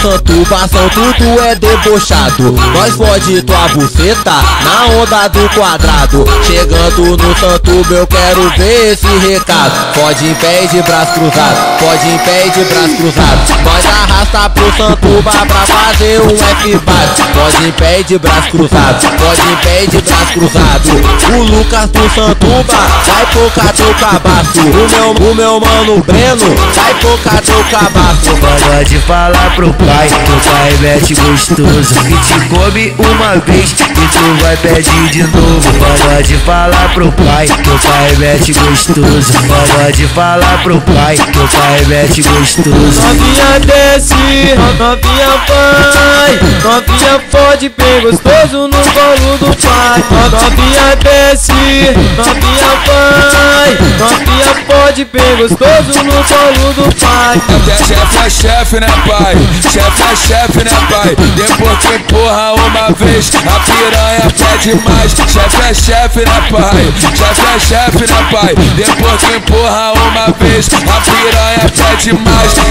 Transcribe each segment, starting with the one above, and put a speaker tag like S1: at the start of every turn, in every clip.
S1: santubação, tudo é debochado. Nós fode tua buceta na onda do quadrado. Chegando no santo, eu quero ver esse recado. Pode em pé de braço cruzado, pode em pé de braço cruzado. Nós arrasta pro santuba pra fazer um F-bate. Pode em pé de braço cruzado, pode em pé de braço cruzado. O Lucas do santuba vai focar teu cabaço. O meu, o meu mano Breno vai focar teu cabaço.
S2: Pode falar pro pai, teu pai mete gostoso Que te come uma vez e tu vai pedir de novo Pode falar pro pai, teu pai mete gostoso Pode falar pro pai, teu pai mete gostoso
S3: Novinha desce, novinha vai Novinha pode bem gostoso no colo do pai Novinha desce, novinha vai Novinha pode bem gostoso no colo do pai
S4: chefe é chefe, né pai? Chefe é chefe, né pai? Depois que empurra uma vez, a piranha pede mais Chefe é chefe, né pai? Chefe é chefe, né pai? Depois que empurra uma vez, a piranha pede mais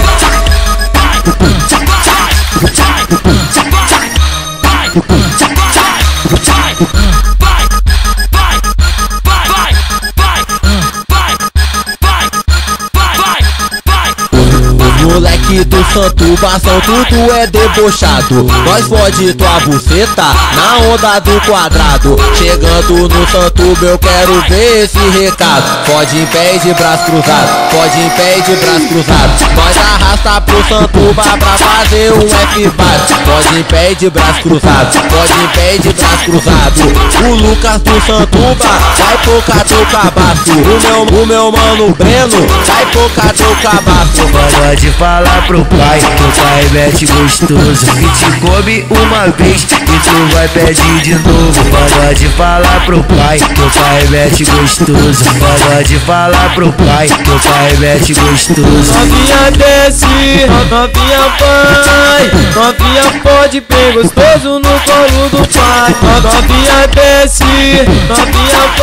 S1: Santubação, tudo é debochado. Nós fode tua buceta na onda do quadrado. Chegando no santo, eu quero ver esse recado. Pode em pé de braço cruzado, pode em pé de braço cruzado. Nós arrasta pro santuba pra fazer um F-bate. Pode em pé de braço cruzado, pode em pé de braço cruzado. O Lucas do santuba vai focar teu cabaço. O meu, o meu mano Breno vai focar teu cabaço.
S2: Pode falar pro pai, teu pai mete gostoso Que te come uma vez. E tu vai pedir de novo Pode falar pro pai, teu pai mete gostoso. Pode falar pro pai, teu pai mete gostoso.
S3: Novinha desce, novinha vai. Novinha pode bem gostoso no colo do pai. Novinha desce, novinha vai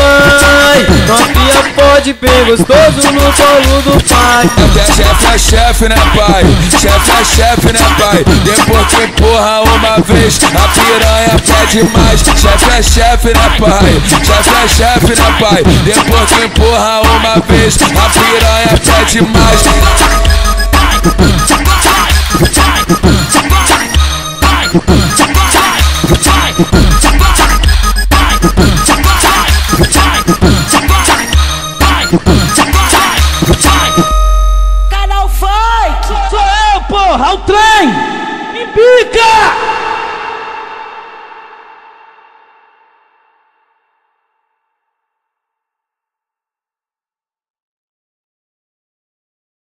S3: Pode bem gostoso no colo do pai
S4: chefe é chefe, né pai? Chefe é chefe, né pai? Depois que empurra uma vez, a piranha pede mais Chefe é chefe, né pai? Chefe é chefe, né pai? Depois que empurra uma vez, a piranha pede mais
S3: trem! Em bica!